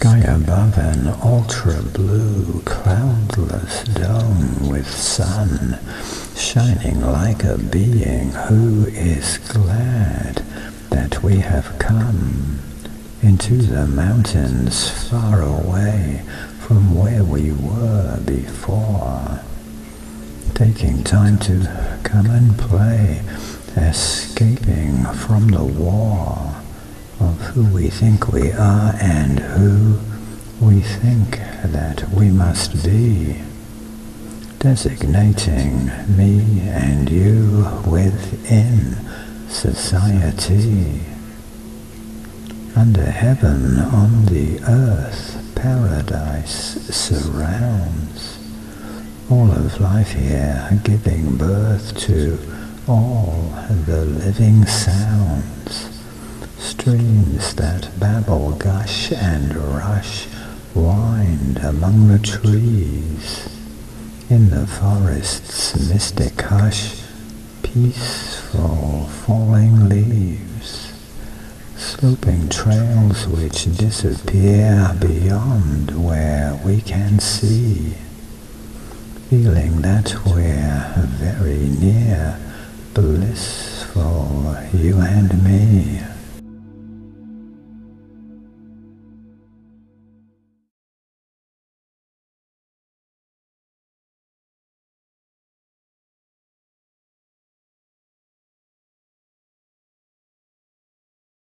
Sky above an ultra-blue, cloudless dome with sun shining like a being who is glad that we have come into the mountains far away from where we were before. Taking time to come and play, escaping from the war of who we think we are and who we think that we must be, designating me and you within society. Under heaven, on the earth, paradise surrounds. All of life here, giving birth to all the living sounds Streams that babble, gush and rush, wind among the trees. In the forest's mystic hush, peaceful falling leaves. Sloping trails which disappear beyond where we can see. Feeling that we're very near, blissful, you and me.